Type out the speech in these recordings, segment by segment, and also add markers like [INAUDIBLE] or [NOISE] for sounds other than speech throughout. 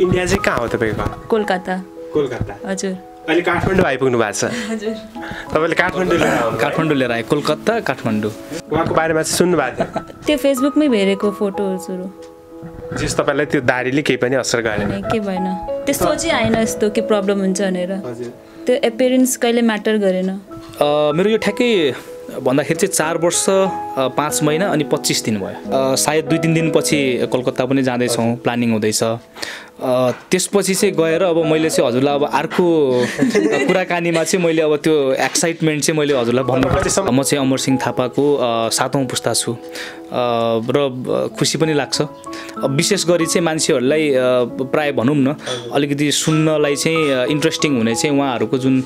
India चाहिँ कहाँ हो तपाईँको? कोलकाता। कोलकाता। हजुर। अहिले काठमाडौँ आइपुग्नु भएको छ। हजुर। तपाईँले काठमाडौँ लिएर काठमाडौँ लिएर आएँ। कोलकाता काठमाडौँ। उहाँको बारेमा चाहिँ सुन्नु भएको थियो। त्यो फेसबुकमै हेरेको फोटोहरू जस तपाईँलाई त्यो दारीले केही पनि असर गरेन। के भएन। त्यो सोचै आएन यस्तो के प्रब्लम हुन्छ भनेर। हजुर। त्यो एपियरेन्स कहिले म्याटर गरेन? अ, मेरो यो ठ्याक्कै भन्दाखेरि चाहिँ चार वर्ष पाँच महिना अनि पच्चिस दिन भयो। अ, सायद दुई तिन दिनपछि कलकत्ता पनि जाँदैछौँ। प्लानिङ हुँदैछ। त्यसपछि चाहिँ गएर अब मैले चाहिँ हजुरलाई अब अर्को कुराकानीमा चाहिँ मैले अब त्यो एक्साइटमेन्ट चाहिँ मैले हजुरलाई भन्नुपर्छ। म चाहिँ अमर सिंह थापाको सातौँ पुस्ता छु। र खुसी पनि लाग्छ। विशेष गरी चाहिँ मान्छेहरूलाई प्राय भनौँ न अलिकति सुन्नलाई चाहिँ इन्ट्रेस्टिङ हुने चाहिँ उहाँहरूको जुन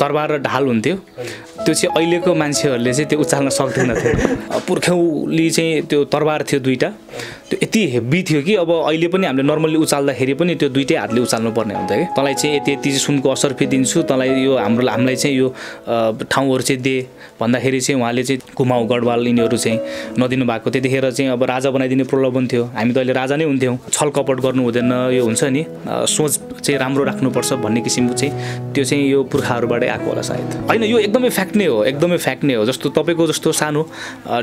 तरबार र ढाल हुन्थ्यो त्यो चाहिँ अहिलेको मान्छेहरूले चाहिँ त्यो उचाल्न सक्दैन थियो पुर्ख्यौली चाहिँ त्यो तरबार थियो दुइटा त्यो यति हेभी थियो कि अब अहिले पनि हामीले नर्मल्ली उचाल्दाखेरि पनि त्यो दुइटै हातले उचाल्नु पर्ने हुन्छ कि। तँलाई चाहिँ यति यति चाहिँ सुनको असर्फी दिन्छु तँलाई यो हाम्रो हामीलाई चाहिँ यो ठाउँहरू चाहिँ दे भन्दाखेरि चाहिँ उहाँले चाहिँ कुमाउ गढवाल यिनीहरू चाहिँ नदिनु भएको। त्यतिखेर चाहिँ अब राजा बनाइदिने प्रलोभन थियो। हामी त अहिले राजा नै हुन्थ्यौँ। छल कपट गर्नु हुँदैन यो हुन्छ नि। सोच चाहिँ राम्रो राख्नुपर्छ भन्ने किसिमको चाहिँ त्यो चाहिँ यो पुर्खाहरूबाटै आएको होला सायद। होइन यो एकदमै फ्याक्ट नै हो एकदमै फ्याक्ट नै हो। जस्तो तपाईँको जस्तो सानो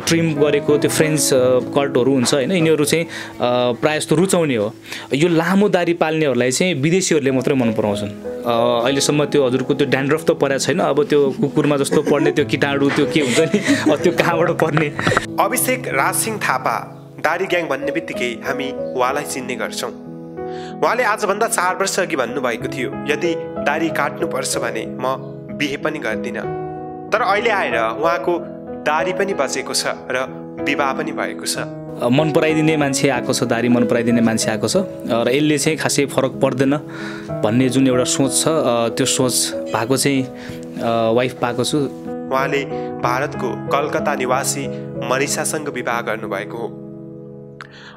ट्रिम गरेको त्यो फ्रेन्च कटहरू हुन्छ होइन यिनीहरू चाहिँ अ, प्रायः जस्तो रुचाउने हो। यो लामो दारी पाल्नेहरूलाई चाहिँ विदेशीहरूले मात्रै मन पराउँछन्। अहिलेसम्म त्यो हजुरको त्यो ड्यान्ड्रफ त परेको छैन अब त्यो कुकुरमा जस्तो पर्ने त्यो किटाणु त्यो के हुन्छ नि [LAUGHS] त्यो कहाँबाट पर्ने? अभिषेक राजसिंह थापा दारी ग्याङ भन्ने बित्तिकै हामी उहाँलाई चिन्ने गर्छौँ। उहाँले आजभन्दा चार वर्ष अघि भन्नुभएको थियो यदि दारी काट्नुपर्छ भने म बिहे पनि गर्दिनँ। तर अहिले आएर उहाँको दारी पनि बचेको छ र विवाह पनि भएको छ। मन पराइदिने मान्छे आएको छ दारी मन पराइदिने मान्छे आएको छ। र यसले चाहिँ खासै फरक पर्दैन भन्ने जुन एउटा सोच छ त्यो सोच भएको चाहिँ वाइफ पाएको छु। उहाँले भारतको कलकत्ता निवासी मनिषासँग विवाह गर्नुभएको हो।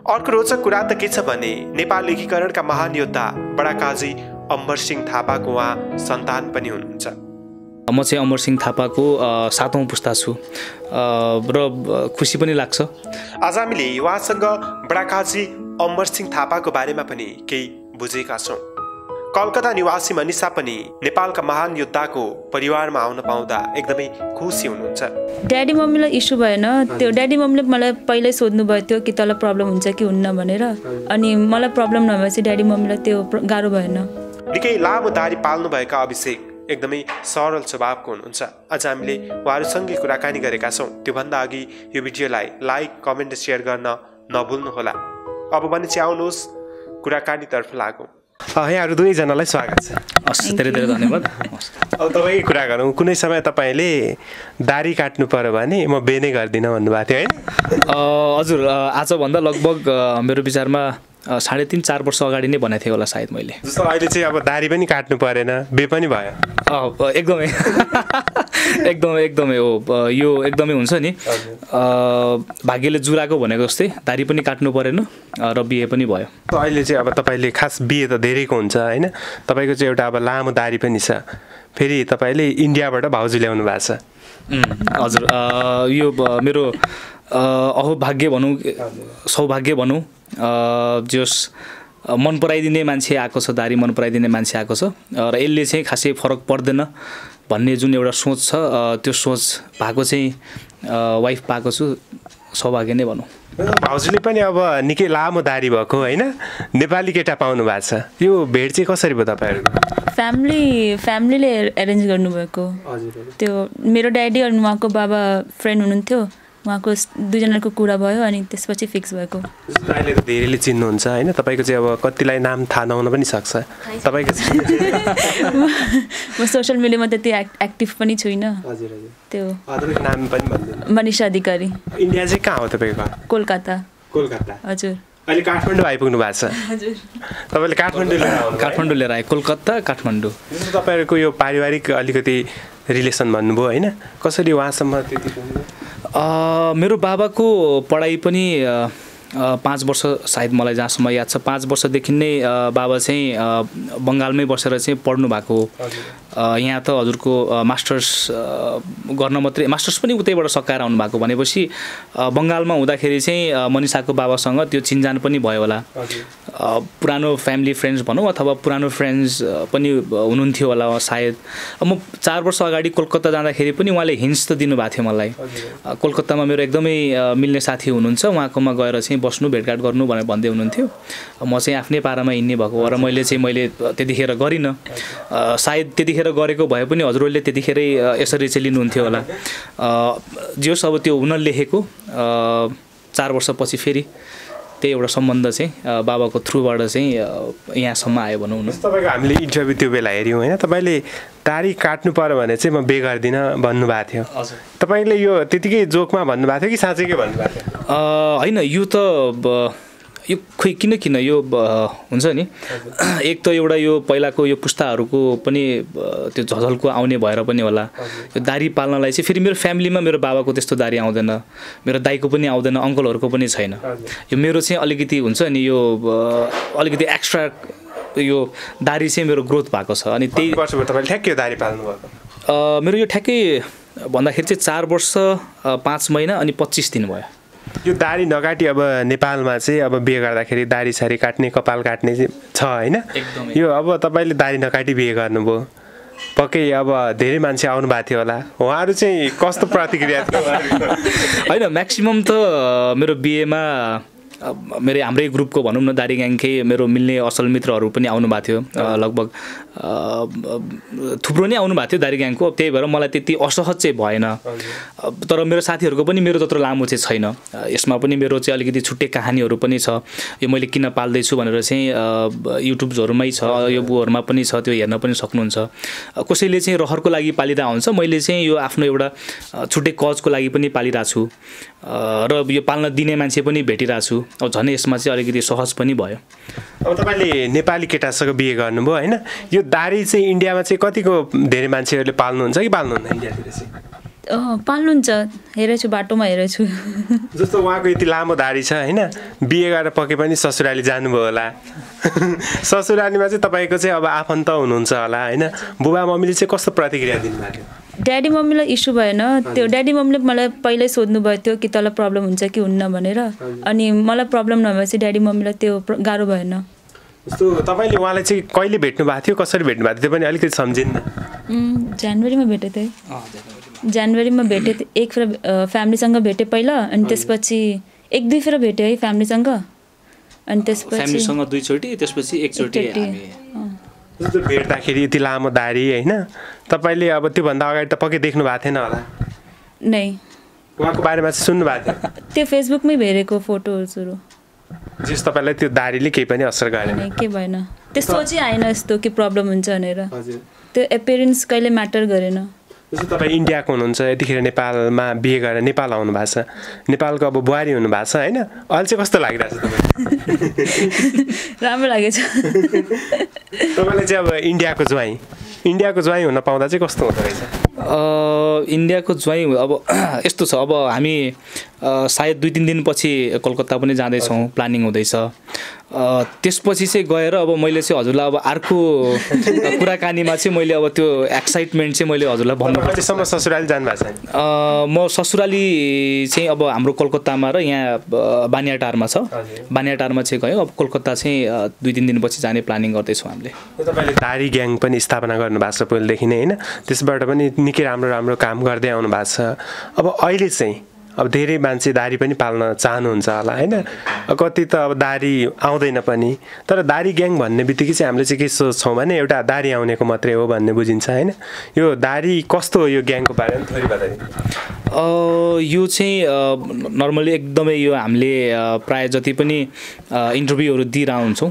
अर्को रोचक कुरा त के छ भने नेपाल एकीकरणका महान योद्धा बडा काजी अम्बर सिंह थापाको उहाँ सन्तान पनि हुनुहुन्छ। म चाहिँ अमर सिंह थापाको सातौँ पुस्ता छु। अ, र खुसी पनि लाग्छ। आज हामीले उहाँसँग बडाकाजी अमर सिंह थापाको बारेमा पनि केही बुझेका छौँ। कलकत्ता निवासी मनिषा पनि नेपालका महान योद्धाको परिवारमा आउन पाउँदा एकदमै खुसी हुनुहुन्छ। ड्याडी मम्मीलाई इस्यु भएन। त्यो ड्याडी मम्मीले मलाई पहिल्यै सोध्नु भयो थियो कि तँलाई प्रब्लम हुन्छ कि हुन्न भनेर। अनि मलाई प्रब्लम नभएपछि ड्याडी मम्मीलाई त्यो गाह्रो भएन। निकै लामो दारी पाल्नुभएका अभिषेक एकदमै सरल स्वभावको हुनुहुन्छ। आज हामीले उहाँहरूसँगै कुराकानी गरेका छौँ। त्योभन्दा अघि यो भिडियोलाई लाइक कमेन्ट र सेयर गर्न नभुल्नुहोला। अब भने चाहिँ आउनुहोस् कुराकानीतर्फ लागौँ। यहाँहरू दुवैजनालाई स्वागत छ। हस् धेरै धेरै धन्यवाद। हस्। अब तपाईँकै कुरा गरौँ। कुनै समय तपाईँले दारी काट्नु पर्यो भने म बेनै गर्दिनँ भन्नुभएको थियो अ, हजुर आजभन्दा लगभग मेरो विचारमा साढे तिन चार वर्ष अगाडि नै भनेको थिएँ होला सायद मैले। जस्तो अहिले चाहिँ अब दारी पनि काट्नु परेन बे पनि भयो। एकदमै। [LAUGHS] एकदमै एकदमै हो। यो एकदमै हुन्छ नि। भाग्यले जुराको भनेको जस्तै दारी पनि काट्नु परेन र बिहे पनि भयो। अहिले चाहिँ अब तपाईँले खास बिहे त धेरैको हुन्छ होइन? तपाईँको चाहिँ एउटा अब लामो दारी पनि छ। फेरि तपाईँले इन्डियाबाट भाउजू ल्याउनु भएको छ। हजुर। यो मेरो अहोभाग्य भनौँ सौभाग्य भनौँ। अ, जस मन पराइदिने मान्छे आएको छ दारी मन पराइदिने मान्छे आएको छ। र यसले चाहिँ खासै फरक पर्दैन भन्ने जुन एउटा सोच छ त्यो सोच भएको चाहिँ वाइफ पाएको छु सौभाग्य नै भनौँ। भाउजूले पनि अब निकै लामो दारी भएको होइन? नेपाली केटा पाउनु भएको छ। यो भेट चाहिँ कसरी भयो तपाईँहरूको? फ्यामिली फ्यामिलीले एरेन्ज गर्नुभएको। त्यो मेरो ड्याडी अनि उहाँको बाबा फ्रेन्ड हुनुहुन्थ्यो। उहाँको दुईजनाको कुरा भयो अनि त्यसपछि फिक्स भएको। अहिले त धेरैले चिन्नुहुन्छ होइन? तपाईँको चाहिँ अब कतिलाई नाम थाहा नहुन पनि सक्छ। तपाईँको चाहिँ म सोसियल मिडियामा त्यति एक्ट एक्टिभ पनि छुइनँ। हजुर हजुर। त्यो नाम पनि मनिषा अधिकारी। इन्डिया चाहिँ कहाँ हो तपाईँको कोलकाता। कोलकाता। हजुर। अहिले काठमाडौँ आइपुग्नु भएको छ। हजुर। तपाईँले काठमाडौँ काठमाडौँ लिएर आएँ कोलकाता काठमाडौँ। तपाईँहरूको यो पारिवारिक अलिकति रिलेसन भन्नुभयो होइन? कसरी उहाँसम्म त्यति मेरो बाबाको पढाइ पनि पाँच वर्ष सायद मलाई जहाँसम्म याद छ पाँच वर्षदेखि नै बाबा चाहिँ बङ्गालमै बसेर चाहिँ पढ्नु भएको यहाँ त हजुरको मास्टर्स गर्न मात्रै मास्टर्स पनि उतैबाट सकाएर आउनुभएको भनेपछि बङ्गालमा हुँदाखेरि चाहिँ मनिषाको बाबासँग त्यो चिन्जान पनि भयो होला। पुरानो फ्यामिली फ्रेन्ड्स भनौँ अथवा पुरानो फ्रेन्ड्स पनि हुनुहुन्थ्यो होला सायद। म चार वर्ष अगाडि कोलकाता जाँदाखेरि पनि उहाँले हिन्स त दिनुभएको थियो मलाई। कोलकातामा मेरो एकदमै मिल्ने साथी हुनुहुन्छ। उहाँकोमा गएर चाहिँ बस्नु भेटघाट गर्नु भनेर भन्दै हुनुहुन्थ्यो। म चाहिँ आफ्नै पारामा हिँड्ने भएको र मैले चाहिँ मैले त्यतिखेर गरिनँ। सायद त्यतिखेर गरेको भए पनि हजुरहरूले त्यतिखेरै यसरी चाहिँ लिनुहुन्थ्यो होला। जे होस् अब त्यो हुन लेखेको चार वर्षपछि फेरि त्यही एउटा सम्बन्ध चाहिँ बाबाको थ्रुबाट चाहिँ यहाँसम्म आयो भनौँ न। तपाईँको हामीले इन्टरभ्यू त्यो बेला हेऱ्यौँ होइन तपाईँले दारी काट्नु पऱ्यो भने चाहिँ म बे गर्दिनँ भन्नुभएको थियो। तपाईँले यो त्यतिकै जोकमा भन्नुभएको थियो कि साँच्चैकै भन्नुभएको थियो? होइन यो त यो खोइ किन किन यो हुन्छ नि? एक त एउटा यो पहिलाको यो पुस्ताहरूको पनि त्यो झझलको आउने भएर पनि होला। यो दारी पाल्नलाई चाहिँ फेरि मेरो फ्यामिलीमा मेरो बाबाको त्यस्तो दारी आउँदैन। मेरो दाईको पनि आउँदैन अङ्कलहरूको पनि छैन। यो मेरो चाहिँ अलिकति हुन्छ नि यो अलिकति एक्स्ट्रा यो दारी चाहिँ मेरो ग्रोथ भएको छ। अनि त्यही ठ्याक्कै दारी पाल्नु मेरो यो ठ्याक्कै भन्दाखेरि चाहिँ चार वर्ष पाँच महिना अनि पच्चिस दिन भयो। यो दारी नकाटी अब नेपालमा चाहिँ अब बिहे गर्दाखेरि दारी सारी काट्ने कपाल काट्ने छ होइन? यो अब तपाईँले दारी नकाटी बिहे गर्नुभयो। पक्कै अब धेरै मान्छे आउनु भएको थियो होला। उहाँहरू चाहिँ कस्तो प्रतिक्रिया थियो? [LAUGHS] होइन म्याक्सिमम् त मेरो बिहेमा मेरो हाम्रै ग्रुपको भनौँ न दारी ग्याङकै मेरो मिल्ने असल मित्रहरू पनि आउनु भएको थियो। लगभग थुप्रो नै आउनु भएको थियो दारी ग्याङको। त्यही भएर मलाई त्यति असहज चाहिँ भएन। तर मेरो साथीहरूको पनि मेरो जत्रो लामो चाहिँ छैन। यसमा पनि मेरो चाहिँ अलिकति छुट्टै कहानीहरू पनि छ। यो मैले किन पाल्दैछु भनेर चाहिँ युट्युब्सहरूमै छ यो बुहरूमा पनि छ त्यो हेर्न पनि सक्नुहुन्छ। कसैले चाहिँ रहरको लागि पालिरहेको हुन्छ। मैले चाहिँ यो आफ्नो एउटा छुट्टै कजको लागि पनि पालिरहेको छु र यो पाल्न दिने मान्छे पनि भेटिरहेको छु झन् यसमा चाहिँ अलिकति सहज पनि भयो। अब तपाईँले नेपाली केटासँग बिहे गर्नुभयो होइन? यो दारी चाहिँ इन्डियामा चाहिँ कतिको धेरै मान्छेहरूले पाल्नुहुन्छ कि पाल्नुहुन्न इन्डियातिर चाहिँ? पाल्नुहुन्छ। हेरेछु बाटोमा हेरेछु। जस्तो उहाँको यति लामो दारी छ होइन? बिहे गरेर पके पनि ससुराली जानुभयो होला। ससुरालीमा चाहिँ तपाईँको चाहिँ अब आफन्त हुनुहुन्छ होला होइन? बुबा मम्मीले चाहिँ कस्तो प्रतिक्रिया दिनुभएको? ड्याडी मम्मीलाई इस्यु भएन। त्यो ड्याडी मम्मीले मलाई पहिल्यै सोध्नु भएको थियो कि तँलाई प्रब्लम हुन्छ कि हुन्न? भनेर। अनि मलाई प्रब्लम नभएपछि ड्याडी मम्मीलाई त्यो गाह्रो भएन। जस्तो तपाईँले उहाँलाई चाहिँ कहिले भेट्नु भएको थियो कसरी भेट्नु भएको थियो त्यो पनि अलिकति सम्झिन्न। जनवरीमा भेटेको थिएँ। जनवरीमा। भेटेँ एक फेर फ्यामिलीसँग भेटेँ पहिला अनि त्यसपछि एक दुई फेर भेटेँ है फ्यामिलीसँग अनि त्यसपछि दुईचोटि त्यसपछि एकचोटि भेट्दाखेरि यति लामो दारी होइन? तपाईँले अब त्योभन्दा अगाडि त पक्कै देख्नु भएको थिएन होला। नै। उहाँको बारेमा चाहिँ सुन्नु भएको थियो। त्यो फेसबुकमै भेटेको फोटोहरू जस तपाईँलाई त्यो दारीले केही पनि असर गरेन। के भएन। त्यस्तो चाहिँ आएन यस्तो के प्रब्लम हुन्छ भनेर। त्यो एपियरेन्स कहिले म्याटर गरेन। जस्तो तपाईँ इन्डियाको हुनुहुन्छ यतिखेर नेपालमा बिहे गरेर नेपाल आउनु भएको छ। नेपालको अब बुहारी हुनुभएको छ होइन? अहिले चाहिँ कस्तो लागिरहेको छ [LAUGHS] राम्रो लागेछ। [LAUGHS] तपाईँलाई चाहिँ अब इन्डियाको ज्वाइँ। इन्डियाको ज्वाइँ हुन पाउँदा चाहिँ कस्तो हुँदो रहेछ? इन्डियाको ज्वाइँ अब [CLEARS THROAT] यस्तो छ अब हामी सायद दुई तिन दिनपछि कलकत्ता पनि जाँदैछौँ प्लानिङ हुँदैछ। त्यसपछि चाहिँ गएर अब मैले चाहिँ हजुरलाई अब अर्को [LAUGHS] कुराकानीमा चाहिँ मैले अब त्यो एक्साइटमेन्ट चाहिँ मैले हजुरलाई भन्नु कतिसम्म ससुराली जानुभएको छ म ससुराली चाहिँ अब हाम्रो कलकत्तामा र यहाँ बानियाटारमा छ। बानियाटारमा चाहिँ गयो। अब कलकत्ता चाहिँ दुई तिन दिनपछि जाने प्लानिङ गर्दैछौँ हामीले। तपाईँले दारी ग्याङ पनि स्थापना गर्नुभएको छ पहिलेदेखि नै होइन? त्यसबाट पनि निकै राम्रो राम्रो काम गर्दै आउनु भएको छ। अब अहिले चाहिँ अब धेरै मान्छे दारी पनि पाल्न चाहनुहुन्छ होला होइन? कति त अब दारी आउँदैन पनि तर दारी ग्याङ भन्ने बित्तिकै चाहिँ हामीले चाहिँ के सोच्छौँ भने एउटा दारी आउनेको मात्रै हो भन्ने बुझिन्छ होइन? यो दारी कस्तो हो यो ग्याङको बारेमा थोरै बताइदिनु। यो चाहिँ नर्मली एकदमै यो हामीले प्राय जति पनि इन्टरभ्यूहरू दिइरह हुन्छौँ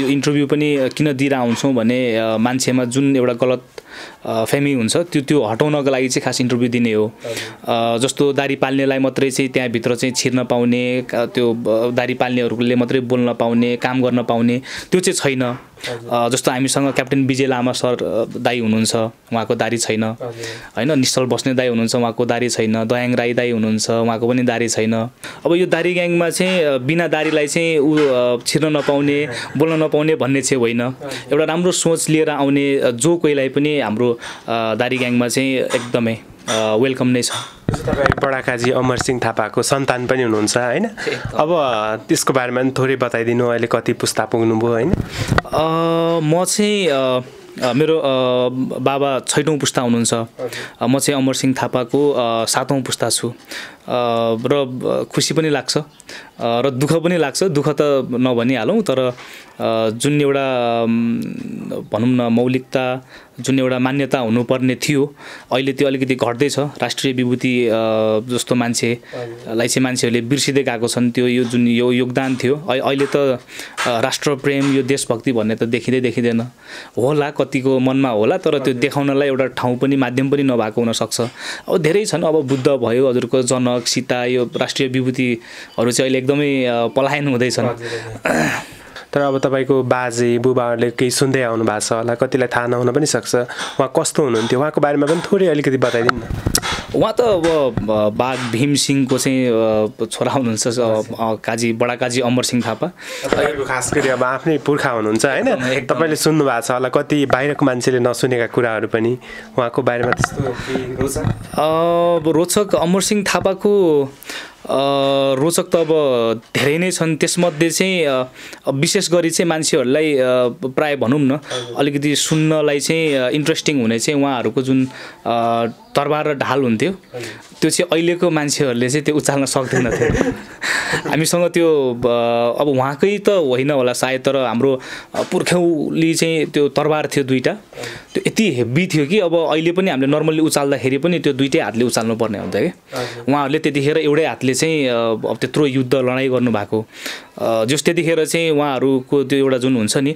यो इन्टरभ्यू पनि किन दिइरह हुन्छौँ भने मान्छेमा जुन एउटा गलत फेमी हुन्छ। त्यो त्यो हटाउनको लागि चाहिँ खास इन्टरभ्यू दिने हो। जस्तो दारी पाल्नेलाई मात्रै चाहिँ त्यहाँभित्र चाहिँ छिर्न पाउने त्यो दारी पाल्नेहरूले मात्रै बोल्न पाउने काम गर्न पाउने त्यो चाहिँ छैन। जस्तो हामीसँग क्याप्टेन विजय लामा सर दाई हुनुहुन्छ उहाँको दारी छैन। होइन निश्चल बस्ने दाई हुनुहुन्छ उहाँको दारी छैन। दयाङ राई दाई हुनुहुन्छ उहाँको पनि दारी छैन। अब यो दारी ग्याङमा चाहिँ बिना दारीलाई चाहिँ ऊ छिर्न नपाउने बोल्न नपाउने भन्ने चाहिँ होइन। एउटा राम्रो सोच लिएर आउने जो कोहीलाई पनि हाम्रो दारी ग्याङमा चाहिँ एकदमै वेलकम नै छ। तपाईँ बडाकाजी अमर सिंह थापाको सन्तान पनि हुनुहुन्छ होइन? अब त्यसको बारेमा पनि थोरै बताइदिनु अहिले कति पुस्ता पुग्नुभयो होइन? म चाहिँ मेरो बाबा छैटौँ पुस्ता हुनुहुन्छ। म चाहिँ अमर सिंह थापाको सातौँ पुस्ता छु। र खुसी पनि लाग्छ। र दुःख पनि लाग्छ। दुःख त नभनिहालौँ तर जुन एउटा भनौँ न मौलिकता जुन एउटा मान्यता हुनुपर्ने थियो अहिले त्यो अलिकति घट्दैछ। राष्ट्रिय विभूति जस्तो मान्छेलाई चाहिँ मान्छेहरूले बिर्सिँदै गएको छन् त्यो यो जुन यो योगदान थियो। अहिले त राष्ट्रप्रेम यो देशभक्ति भन्ने त देखिँदै देखिँदैन। होला कतिको मनमा होला तर त्यो देखाउनलाई एउटा ठाउँ पनि माध्यम पनि नभएको हुनसक्छ। अब धेरै छन्। अब बुद्ध भयो हजुरको जनक सीता यो राष्ट्रिय विभूतिहरू चाहिँ अहिले एकदमै पलायन हुँदैछन्। [CLEARS THROAT] तर अब तपाईँको बाजे बुबाहरूले केही सुन्दै आउनु भएको छ होला कतिलाई थाहा नहुन पनि सक्छ। उहाँ कस्तो हुनुहुन्थ्यो? उहाँको बारेमा पनि थोरै अलिकति बताइदिनु न। उहाँ त अब बाघ भीम सिंहको चाहिँ छोरा हुनुहुन्छ काजी बडा काजी अमर सिंह थापा। खास गरी अब आफ्नै पुर्खा हुनुहुन्छ होइन? तपाईँले सुन्नु भएको छ होला कति बाहिरको मान्छेले नसुनेका कुराहरू पनि उहाँको बारेमा त्यस्तो रोचक? रोचक अमर सिंह थापाको रोचक त अब धेरै नै छन्। त्यसमध्ये चाहिँ विशेष गरी चाहिँ मान्छेहरूलाई प्राय भनौँ न अलिकति सुन्नलाई चाहिँ इन्ट्रेस्टिङ हुने चाहिँ उहाँहरूको जुन तरबार र ढाल हुन्थ्यो त्यो चाहिँ अहिलेको मान्छेहरूले चाहिँ त्यो उचाल्न सक्दैनथ्यो [LAUGHS] हामीसँग त्यो अब उहाँकै त होइन होला सायद तर हाम्रो पुर्ख्यौली चाहिँ त्यो तरबार थियो दुइटा त्यो यति हेभी थियो कि अब अहिले पनि हामीले नर्मल्ली उचाल्दाखेरि पनि त्यो दुइटै हातले उचाल्नु पर्ने हुन्थ्यो कि। उहाँहरूले त्यतिखेर एउटै हातले चाहिँ अब त्यत्रो युद्ध लडाइँ गर्नुभएको। जस त्यतिखेर चाहिँ उहाँहरूको त्यो एउटा जुन हुन्छ नि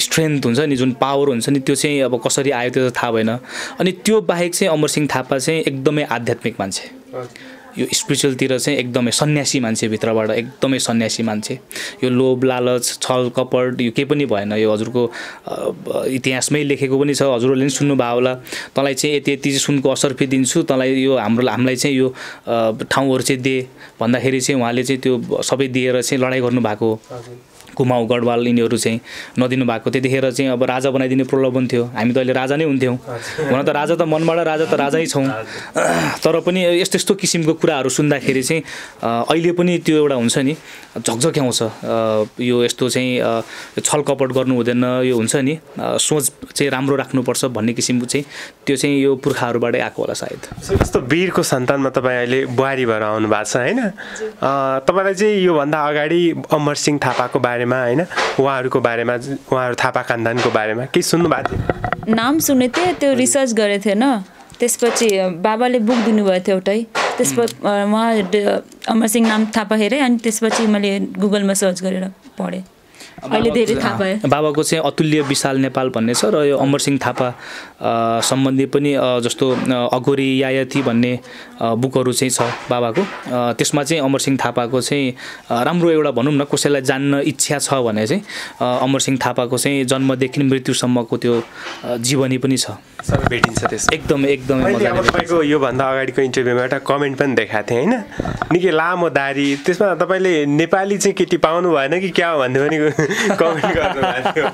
स्ट्रेन्थ हुन्छ नि जुन पावर हुन्छ नि त्यो चाहिँ अब कसरी आयो त्यो त थाहा भएन। अनि त्यो बाहेक चाहिँ अमर सिंह थापा चाहिँ एकदमै आध्यात्मिक मान्छे। यो स्पिरिचुअलतिर चाहिँ एकदमै सन्यासी मान्छे भित्रबाट एकदमै सन्यासी मान्छे। यो लोभ लालच छल कपड यो केही पनि भएन। यो हजुरको इतिहासमै लेखेको पनि छ। हजुरहरूले पनि सुन्नुभयो होला। तँलाई चाहिँ यति यति चाहिँ सुनको असर्फी दिन्छु तँलाई यो हाम्रो हामीलाई चाहिँ यो ठाउँहरू चाहिँ दे। भन्दाखेरि चाहिँ उहाँले चाहिँ त्यो सबै दिएर चाहिँ लडाइँ गर्नुभएको कुमाउ गढवाल यिनीहरू चाहिँ नदिनु भएको। त्यतिखेर चाहिँ अब राजा बनाइदिने प्रलोभन थियो। हामी त अहिले राजा नै हुन्थ्यौँ। हुन त राजा त मनबाट राजा त राजै छौँ। तर पनि यस्तो यस्तो किसिमको कुराहरू सुन्दाखेरि चाहिँ अहिले पनि त्यो एउटा हुन्छ नि झकझक्याउँछ यो यस्तो चाहिँ छल कपट गर्नु हुँदैन यो हुन्छ नि। सोच चाहिँ राम्रो राख्नुपर्छ भन्ने किसिमको चाहिँ त्यो चाहिँ यो पुर्खाहरूबाटै आएको होला सायद। जस्तो वीरको सन्तानमा तपाईँ अहिले बुहारी भएर आउनु भएको छ होइन? तपाईँलाई चाहिँ योभन्दा अगाडि अमर सिंह थापाको बारे बारेमा होइन? उहाँहरूको बारेमा उहाँहरू थापा खानदानको बारेमा केही सुन्नु भएको थियो? नाम सुनेको थिएँ त्यो रिसर्च गरेको थिएन त्यसपछि बाबाले बुक दिनुभएको थियो एउटै। त्यसपछि उहाँ अमरसिंह नाम थाहा पाएँ अनि त्यसपछि मैले गुगलमा सर्च गरेर पढेँ। अहिले धेरै थाहा पाएँ बाबाको चाहिँ अतुल्य विशाल नेपाल भन्ने छ र यो अमरसिंह थापा सम्बन्धी पनि जस्तो अघोरी यायती भन्ने बुकहरू चाहिँ छ बाबाको। त्यसमा चाहिँ अमरसिंह थापाको चाहिँ राम्रो एउटा भनौँ न कसैलाई जान्न इच्छा छ भने चाहिँ अमरसिंह थापाको चाहिँ जन्मदेखि मृत्युसम्मको त्यो जीवनी पनि छ। भेटिन्छ त्यस एकदमै एकदमै तपाईँको योभन्दा अगाडिको इन्टरभ्यूमा एउटा कमेन्ट पनि देखाएको थिएँ होइन? निकै लामो दारी। त्यसमा तपाईँले नेपाली चाहिँ केटी पाउनु भएन कि क्या हो भन्ने पनि कमेन्ट गर्नुभएको थियो।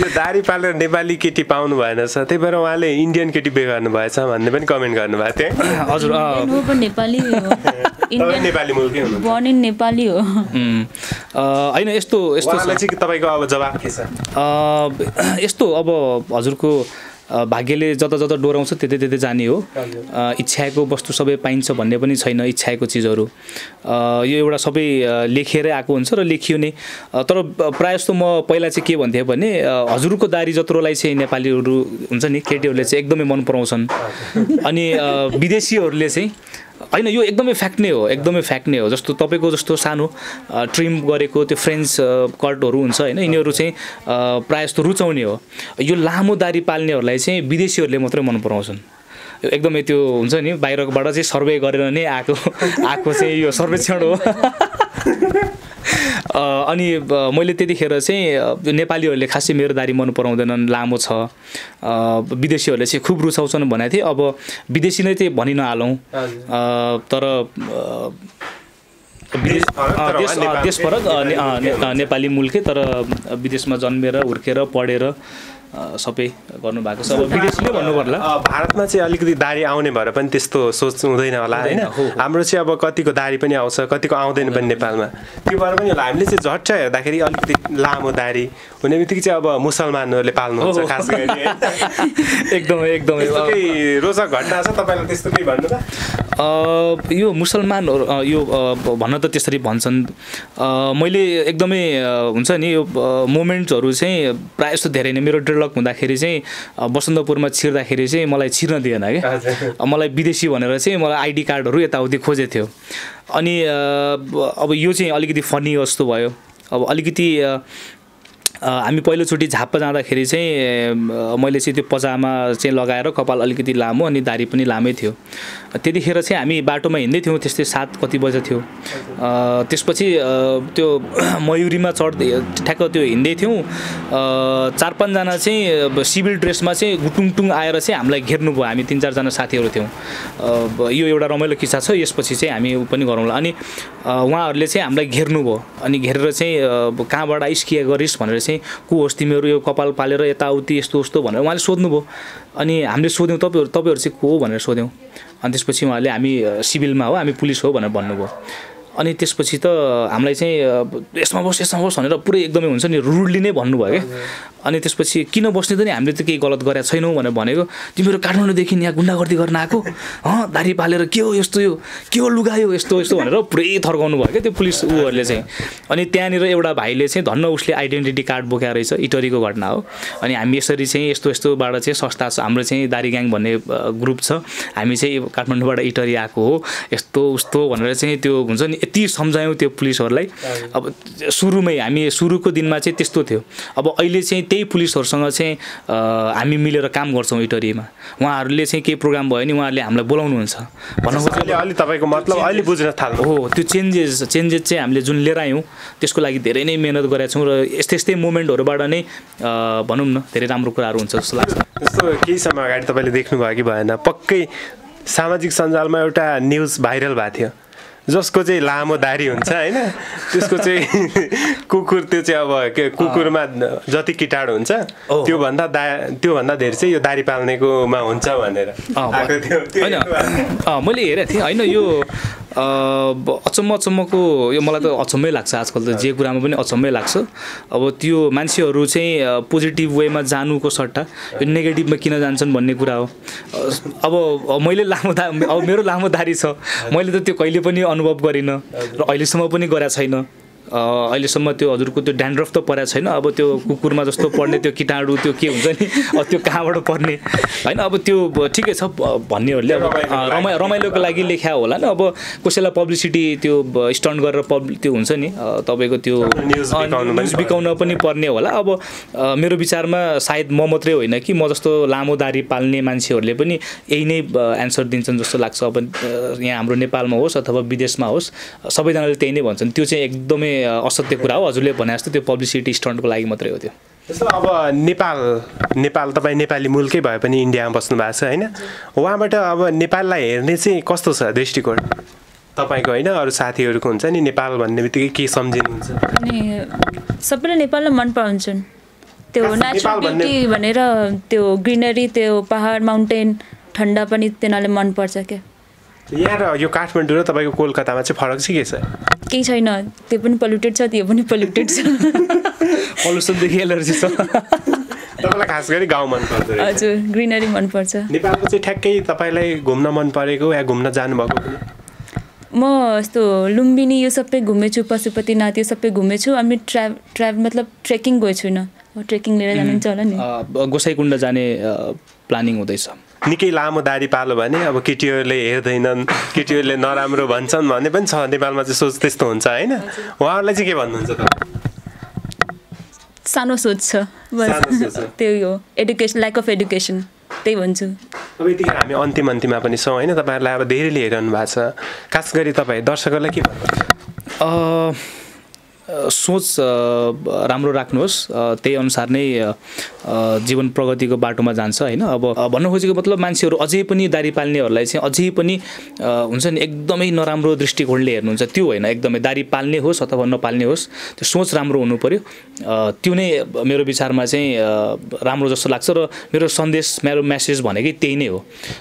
यो दारी पालेर नेपाली केटी पाउनु भएन छ त्यही भएर उहाँले इन्डियन केटी बे गर्नुभएछ भन्ने पनि कमेन्ट गर्नुभएको थियो। हजुर नेपाली नेपाली नेपाली हो। होइन यस्तो यस्तो चाहिँ तपाईँको अब जवाब के छ? यस्तो अब हजुरको भाग्यले जता जता डोराउँछ त्यतै त्यतै जाने हो। इच्छाएको वस्तु सबै पाइन्छ भन्ने पनि छैन इच्छाएको चिजहरू। यो एउटा सबै लेखिएरै आएको हुन्छ र लेखियो नै। तर प्रायः जस्तो म पहिला चाहिँ के भन्थेँ भने हजुरको दारी जत्रोलाई चाहिँ नेपालीहरू हुन्छ नि केटीहरूले चाहिँ एकदमै मन पराउँछन्। अनि विदेशीहरूले चाहिँ होइन यो एकदमै फ्याक्ट नै हो एकदमै फ्याक्ट नै हो। जस्तो तपाईँको जस्तो सानो ट्रिम गरेको त्यो फ्रेन्च कटहरू हुन्छ होइन यिनीहरू चाहिँ प्रायः जस्तो रुचाउने हो। यो लामो दारी पाल्नेहरूलाई चाहिँ विदेशीहरूले मात्रै मन पराउँछन्। एकदमै त्यो हुन्छ नि बाहिरबाट चाहिँ सर्वे गरेर नै आएको आएको चाहिँ यो सर्वेक्षण हो। [LAUGHS] अनि मैले त्यतिखेर चाहिँ नेपालीहरूले खासै मेरो दारी मन पराउँदैनन् लामो छ। विदेशीहरूले चाहिँ खुब रुचाउँछन् भनेको थिएँ। अब विदेशी नै चाहिँ भनि नहालौँ। तर देश फरक नेपाली मुल्कै तर विदेशमा जन्मेर हुर्केर पढेर सबै गर्नुभएको छ। अब विदेशीले भन्नु पर्ला भारतमा चाहिँ अलिकति दारी आउने भएर पनि त्यस्तो सोच हुँदैन होला होइन। हाम्रो चाहिँ अब कतिको दारी पनि आउँछ कतिको आउँदैन पनि नेपालमा। त्यो भएर पनि होला हामीले चाहिँ झट्ट हेर्दाखेरि अलिकति लामो दारी हुने बित्तिकै चाहिँ अब मुसलमानहरूले पाल्नुहुन्छ। खास गरी। [LAUGHS] एकदमै एकदमै रोचक घटना छ तपाईँलाई त्यस्तो केही भन्नु त? यो मुसलमानहरू यो भन्न त त्यसरी भन्छन्। मैले एकदमै हुन्छ नि यो मोमेन्ट्सहरू चाहिँ प्रायः जस्तो धेरै नै। मेरो डेढ लक हुँदाखेरि चाहिँ बसन्तपुरमा छिर्दाखेरि चाहिँ मलाई छिर्न दिएन क्या। मलाई विदेशी भनेर चाहिँ मलाई आइडी कार्डहरू यताउति खोजेको थियो। अनि अब यो चाहिँ अलिकति फनी जस्तो भयो। अब अलिकति हामी पहिलोचोटि झाप्पा जाँदाखेरि चाहिँ मैले चाहिँ त्यो पजामा चाहिँ लगाएर कपाल अलिकति लामो अनि दारी पनि लामै थियो। त्यतिखेर चाहिँ हामी बाटोमा हिँड्दै थियौँ त्यस्तै सात कति बजे थियो। त्यसपछि त्यो [CLEARS THROAT] मयुरीमा चढ्दै ठ्याक्क त्यो हिँड्दै थियौँ। चार पाँचजना चाहिँ सिभिल ड्रेसमा चाहिँ गुटुङटुङ आएर चाहिँ हामीलाई घेर्नुभयो हामी तिन चारजना साथीहरू थियौँ। यो एउटा रमाइलो किस्सा छ। यसपछि चाहिँ हामी पनि गरौँला। अनि उहाँहरूले चाहिँ हामीलाई घेर्नुभयो अनि घेरेर चाहिँ कहाँबाट स्किया गरिस् भनेर चाहिँ को होस् तिमीहरू यो कपाल पालेर यताउति यस्तो उस्तो भनेर उहाँले सोध्नुभयो। अनि हामीले सोध्यौँ तपाईँहरू तपाईँहरू चाहिँ को हो भनेर सोध्यौँ? अनि त्यसपछि उहाँले हामी सिभिलमा हो हामी पुलिस हो भनेर भन्नुभयो। अनि त्यसपछि त हामीलाई चाहिँ यसमा बस् यसमा बस् भनेर पुरै एकदमै हुन्छ नि रुडली नै भन्नुभयो क्या। अनि त्यसपछि किन बस्ने त नि हामीले त केही गलत गरेका छैनौँ भनेर भनेको तिमीहरू काठमाडौँदेखि यहाँ गुन्डागर्दी गर्न आएको? [LAUGHS] अँ दारी पालेर के हो यस्तो यो के हो लुगायो यस्तो यस्तो भनेर पुरै थर्काउनु भयो क्या त्यो पुलिस उहरूले चाहिँ। अनि त्यहाँनिर एउटा भाइले चाहिँ धन्न उसले आइडेन्टिटी कार्ड बोकेको रहेछ इटरीको घटना हो। अनि हामी यसरी चाहिँ यस्तो यस्तोबाट चाहिँ संस्था छ हाम्रो चाहिँ दारी ग्याङ भन्ने ग्रुप छ। हामी चाहिँ काठमाडौँबाट इटरी आएको हो यस्तो उस्तो भनेर चाहिँ त्यो हुन्छ नि यति सम्झायौँ त्यो पुलिसहरूलाई। अब सुरुमै हामी सुरुको दिनमा चाहिँ त्यस्तो थियो। अब अहिले चाहिँ त्यही पुलिसहरूसँग चाहिँ हामी मिलेर काम गर्छौँ इटरीमा। उहाँहरूले चाहिँ केही प्रोग्राम भयो भने उहाँहरूले हामीलाई बोलाउनुहुन्छ। भन्न अलि तपाईँको मतलब अहिले बुझ्न थाल्नु हो त्यो चेन्जेस चेन्जेस चाहिँ हामीले जुन लिएर आयौँ त्यसको लागि धेरै नै मिहिनेत गरेका छौँ र यस्तै यस्तै मोमेन्टहरूबाट नै भनौँ न धेरै राम्रो कुराहरू हुन्छ जस्तो लाग्छ। जस्तो केही समय अगाडि तपाईँले देख्नुभयो कि भएन। पक्कै सामाजिक सञ्जालमा एउटा न्युज भाइरल भएको थियो। जसको चाहिँ लामो दारी हुन्छ होइन? त्यसको चाहिँ [LAUGHS] कुकुर त्यो चाहिँ अब के कुकुरमा जति किटाणु हुन्छ। त्योभन्दा दा त्योभन्दा धेरै चाहिँ यो दारी पाल्नेकोमा हुन्छ भनेर। होइन। [LAUGHS] मैले हेरेको थिएँ। होइन यो अचम्म अचम्मको यो मलाई त अचम्मै लाग्छ आजकल त जे कुरामा पनि अचम्मै लाग्छ। अब त्यो मान्छेहरू चाहिँ पोजिटिभ वेमा जानुको सट्टा यो नेगेटिभमा किन जान्छन् भन्ने कुरा हो। अब मैले लामो दा अब मेरो लामो दारी छ। मैले त त्यो कहिले पनि अनुभव गरिनँ र अहिलेसम्म पनि गरेको छैन। अहिलेसम्म त्यो हजुरको त्यो ड्यान्ड्रफ त परेको छैन। अब त्यो कुकुरमा जस्तो पर्ने त्यो किटाणु त्यो के हुन्छ नि? अब त्यो कहाँबाट पर्ने? होइन अब त्यो ठिकै छ भन्नेहरूले अब अ, रमाइ रमाइलोको लागि लेख्या होला नि। अब कसैलाई पब्लिसिटी त्यो स्टन्ट गरेर पब् त्यो हुन्छ नि। तपाईँको त्यो न्युज बिकाउनु पनि पर्ने। होला। अब मेरो विचारमा सायद म मात्रै होइन कि म जस्तो लामो दारी पाल्ने मान्छेहरूले पनि यही नै एन्सर दिन्छन् जस्तो लाग्छ। अब यहाँ हाम्रो नेपालमा होस् अथवा विदेशमा होस् सबैजनाले त्यही नै भन्छन्। त्यो चाहिँ एकदमै असत्य कुरा हो। हजुरले भने जस्तो त्यो पब्लिसिटी स्टन्टको लागि मात्रै हो त्यो। जस्तो अब नेपाल नेपाल तपाईँ नेपाली मुलकै भए पनि इन्डियामा बस्नु भएको छ होइन? उहाँबाट अब नेपाललाई हेर्ने चाहिँ कस्तो छ दृष्टिकोण? तपाईँको होइन? अरू साथीहरूको हुन्छ नि नेपाल भन्ने बित्तिकै के सम्झिनुहुन्छ? अनि सबैले नेपाललाई मन पराउँछन् त्यो नेचुरल नेपाल भन्ने- ब्युटी भनेर त्यो ग्रिनरी त्यो पहाड माउन्टेन ठन्डा पनि तिनीहरूले मनपर्छ क्या। यहाँ र यो काठमाडौँ र तपाईँको कोलकातामा चाहिँ फरक चाहिँ के छ? केही छैन। त्यो पनि पोल्युटेड छ त्यो पनि पोल्युटेड छ। [LAUGHS] पल्युसनदेखि एलर्जी छ। तपाईँलाई खास गरी गाउँ मन पर्दो रहेछ। हजुर ग्रिनरी मनपर्छ। नेपालको चाहिँ ठ्याक्कै तपाईँलाई घुम्न मन परेको या घुम्न जानुभएको म यस्तो लुम्बिनी यो सबै घुमेछु पशुपतिनाथ यो सबै घुमेछु। अनि ट्राभ ट्राभ मतलब ट्रेकिङ गएको छुइनँ ट्रेकिङ लिएर जानुहुन्छ होला नि। गोसाइकुण्ड जाने प्लानिङ हुँदैछ। निकै लामो दारी पालो भने अब केटीहरूले हेर्दैनन् केटीहरूले नराम्रो भन्छन् भन्ने पनि छ। नेपालमा चाहिँ सोच त्यस्तो हुन्छ होइन? उहाँहरूलाई चाहिँ के भन्नुहुन्छ तपाईँ सानो सोच छ। सानो सोच बस छ। [LAUGHS] त्यही हो। एडुकेसन ल्याक अफ एडुकेसन त्यही भन्छु। अब यतिखेर हामी अन्तिम अन्तिममा पनि छौँ होइन? तपाईँहरूलाई अब धेरैले हेरिरहनु भएको छ। खास गरी तपाईँ दर्शकहरूलाई के भन्नुहुन्छ? सोच राम्रो राख्नुहोस्। त्यही अनुसार नै जीवन प्रगतिको बाटोमा जान्छ होइन? अब भन्नु खोजेको मतलब मान्छेहरू अझै पनि दारी पाल्नेहरूलाई चाहिँ अझै पनि हुन्छ नि एकदमै नराम्रो दृष्टिकोणले हेर्नुहुन्छ। त्यो होइन एकदमै दारी पाल्ने होस् अथवा नपाल्ने होस् त्यो सोच राम्रो हुनु पऱ्यो त्यो नै मेरो विचारमा चाहिँ राम्रो जस्तो लाग्छ र मेरो सन्देश मेरो मेसेज भनेकै त्यही नै हो।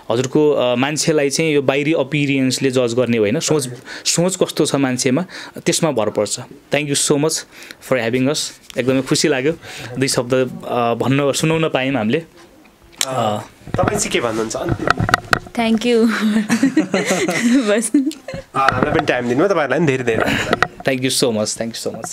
हजुरको मान्छेलाई चाहिँ यो बाहिरी अपिरियन्सले जज गर्ने होइन। सोच सोच कस्तो छ मान्छेमा त्यसमा भर पर्छ। Thank you so much for having us एकदमै खुसी लाग्यो। दुई शब्द भन्न सुनाउन पायौँ हामीले। अ, तपाईँ चाहिँ के भन्नुहुन्छ? थ्याङ्क यू [LAUGHS] [LAUGHS] बस। हामीलाई पनि टाइम दिनुभयो तपाईँहरूलाई पनि धेरै धेरै thank you so much thank you so much